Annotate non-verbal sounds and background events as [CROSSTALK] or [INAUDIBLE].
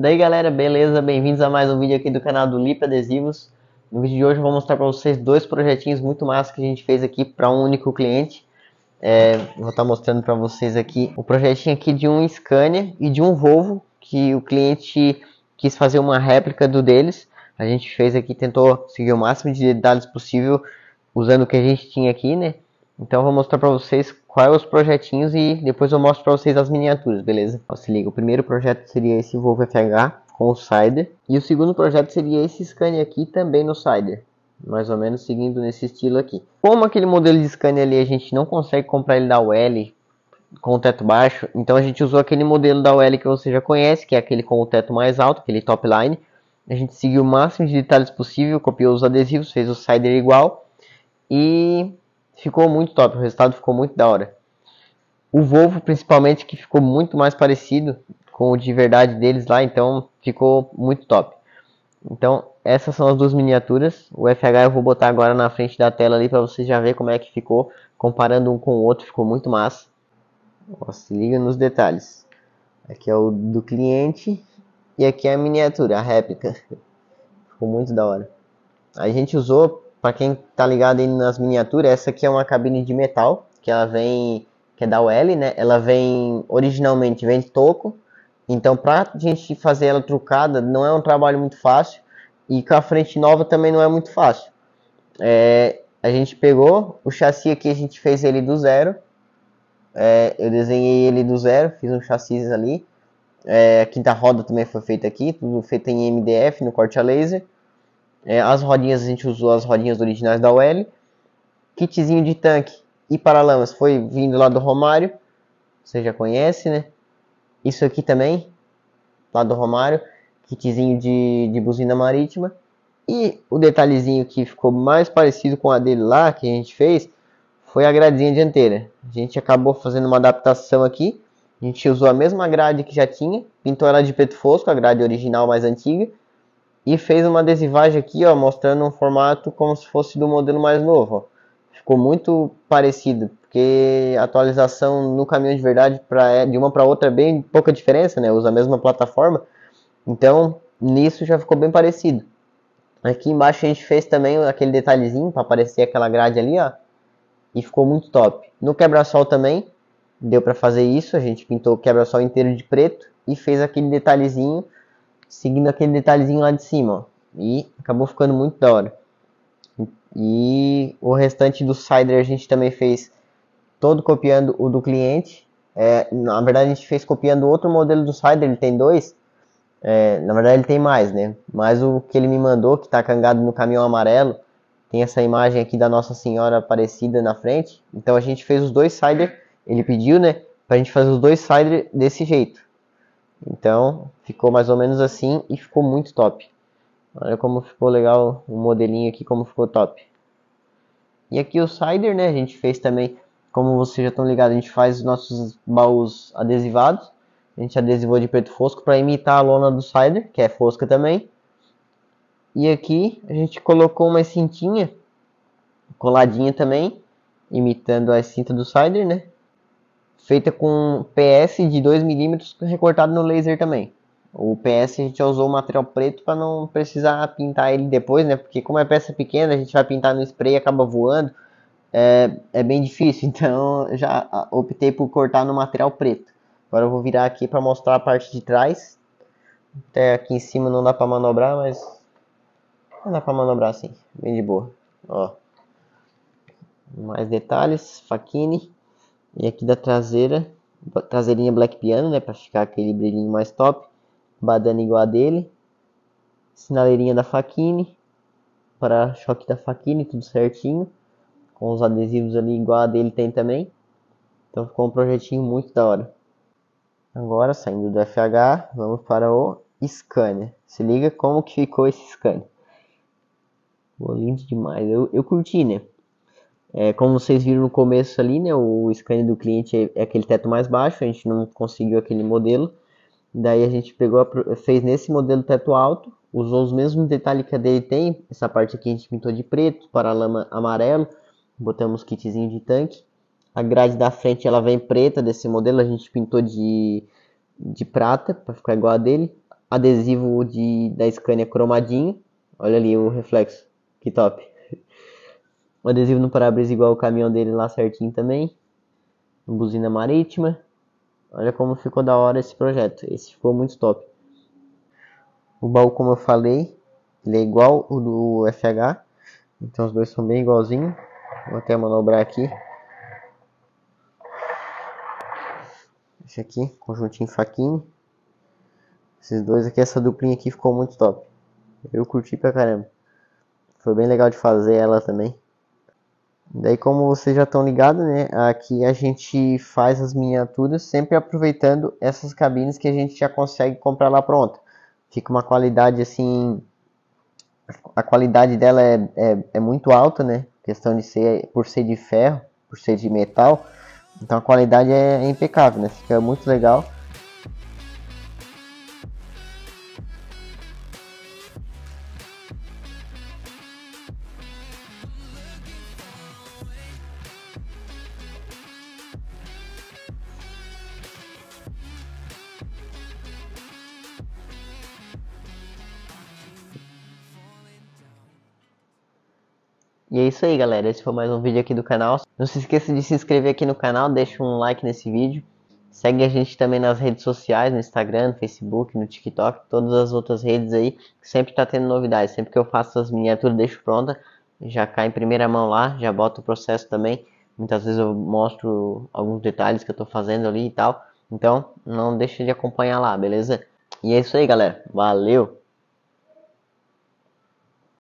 Daí galera, beleza? Bem-vindos a mais um vídeo aqui do canal do Lip Adesivos. No vídeo de hoje eu vou mostrar para vocês dois projetinhos muito massa que a gente fez aqui para um único cliente. É, vou estar tá mostrando para vocês aqui o projetinho aqui de um Scania e de um Volvo que o cliente quis fazer uma réplica do deles. A gente fez aqui, tentou seguir o máximo de detalhes possível usando o que a gente tinha aqui, né? Então vou mostrar para vocês quais os projetinhos e depois eu mostro para vocês as miniaturas, beleza? Ó, se liga, o primeiro projeto seria esse Volvo FH com o Sider e o segundo projeto seria esse Scania aqui também no Sider. Mais ou menos seguindo nesse estilo aqui. Como aquele modelo de Scania ali a gente não consegue comprar ele da UL com o teto baixo, então a gente usou aquele modelo da UL que você já conhece, que é aquele com o teto mais alto, aquele top line. A gente seguiu o máximo de detalhes possível, copiou os adesivos, fez o Sider igual e ficou muito top, o resultado ficou muito da hora. O Volvo, principalmente, que ficou muito mais parecido com o de verdade deles lá, então ficou muito top. Então, essas são as duas miniaturas. O FH eu vou botar agora na frente da tela ali para vocês já ver como é que ficou. Comparando um com o outro, ficou muito massa. Ó, se liga nos detalhes. Aqui é o do cliente e aqui é a miniatura, a réplica. [LAUGHS] ficou muito da hora. A gente usou para quem tá ligado aí nas miniaturas, essa aqui é uma cabine de metal, que ela vem, que é da UL, né? Ela vem, originalmente, vem de toco. Então, pra gente fazer ela trucada, não é um trabalho muito fácil. E com a frente nova também não é muito fácil. É, a gente pegou o chassi aqui, a gente fez ele do zero. É, eu desenhei ele do zero, fiz um chassi ali. É, a quinta roda também foi feita aqui, tudo feito em MDF, no corte a laser. É, as rodinhas a gente usou as rodinhas originais da UL. Kitzinho de tanque e paralamas foi vindo lá do Romário. Você já conhece, né? Isso aqui também, lá do Romário. Kitzinho de, de buzina marítima. E o detalhezinho que ficou mais parecido com a dele lá, que a gente fez, foi a gradezinha dianteira. A gente acabou fazendo uma adaptação aqui. A gente usou a mesma grade que já tinha, pintou ela de preto fosco, a grade original mais antiga, e fez uma adesivagem aqui, ó, mostrando um formato como se fosse do modelo mais novo. Ó. Ficou muito parecido, porque a atualização no caminhão de verdade pra, de uma para outra é bem pouca diferença, né? Usa a mesma plataforma. Então, nisso já ficou bem parecido. Aqui embaixo a gente fez também aquele detalhezinho para aparecer aquela grade ali, ó. E ficou muito top. No quebra-sol também deu para fazer isso. A gente pintou o quebra-sol inteiro de preto e fez aquele detalhezinho seguindo aquele detalhezinho lá de cima, ó. E acabou ficando muito da hora. E o restante do Cider a gente também fez todo copiando o do cliente. É, na verdade a gente fez copiando outro modelo do Cider, ele tem dois. É, na verdade ele tem mais, né? Mas o que ele me mandou, que está cangado no caminhão amarelo, tem essa imagem aqui da Nossa Senhora Aparecida na frente. Então a gente fez os dois Cider, ele pediu, né? Pra gente fazer os dois Cider desse jeito. Então, ficou mais ou menos assim e ficou muito top. Olha como ficou legal o modelinho aqui, como ficou top. E aqui o Cider, né, a gente fez também, como vocês já estão ligados, a gente faz os nossos baús adesivados. A gente adesivou de preto fosco para imitar a lona do Cider, que é fosca também. E aqui a gente colocou uma cintinha coladinha também, imitando a cinta do Cider, né? Feita com PS de 2mm recortado no laser também. O PS a gente usou o material preto para não precisar pintar ele depois, né? Porque como é peça pequena, a gente vai pintar no spray e acaba voando. É, é bem difícil, [LAUGHS] então já optei por cortar no material preto. Agora eu vou virar aqui para mostrar a parte de trás. Até aqui em cima não dá para manobrar, mas não dá para manobrar assim, bem de boa. Ó. Mais detalhes, faquine. E aqui da traseira, traseirinha Black Piano, né, para ficar aquele brilhinho mais top. Badana igual a dele. Sinaleirinha da Faquine. Para choque da Faquine, tudo certinho. Com os adesivos ali igual a dele tem também. Então ficou um projetinho muito da hora. Agora, saindo do FH, vamos para o Scania. Se liga como que ficou esse Scania. Ficou lindo demais. Eu, eu curti, né? É, como vocês viram no começo ali, né, o scanner do cliente é, é, aquele teto mais baixo, a gente não conseguiu aquele modelo. Daí a gente pegou, fez nesse modelo teto alto, usou os mesmos detalhes que a dele tem. Essa parte aqui a gente pintou de preto, paralama amarelo, botamos kitzinho de tanque. A grade da frente ela vem preta desse modelo, a gente pintou de, de prata para ficar igual a dele. adesivo de, da Scania cromadinho. Olha ali o reflexo, que top. [LAUGHS] O adesivo no para-brisa igual o caminhão dele lá certinho também. Buzina marítima. Olha como ficou da hora esse projeto. Esse ficou muito top. O baú, como eu falei, ele é igual o do FH. Então os dois são bem igualzinhos. Vou até manobrar aqui. Esse aqui, conjuntinho faquinha. Esses dois aqui, essa duplinha aqui ficou muito top. Eu curti pra caramba. Foi bem legal de fazer ela também. Daí como vocês já estão ligados, né? Aqui a gente faz as miniaturas sempre aproveitando essas cabines que a gente já consegue comprar lá pronta. Fica uma qualidade assim... A qualidade dela é, é, é muito alta, né? Questão de ser, por ser de ferro, por ser de metal. Então a qualidade é impecável, né? Fica muito legal. E é isso aí, galera. Esse foi mais um vídeo aqui do canal. Não se esqueça de se inscrever aqui no canal, deixa um like nesse vídeo. Segue a gente também nas redes sociais, no Instagram, no Facebook, no TikTok, todas as outras redes aí, que sempre tá tendo novidades. Sempre que eu faço as miniaturas, deixo pronta, já cai em primeira mão lá, já boto o processo também. Muitas vezes eu mostro alguns detalhes que eu tô fazendo ali e tal. Então, não deixe de acompanhar lá, beleza? E é isso aí, galera. Valeu!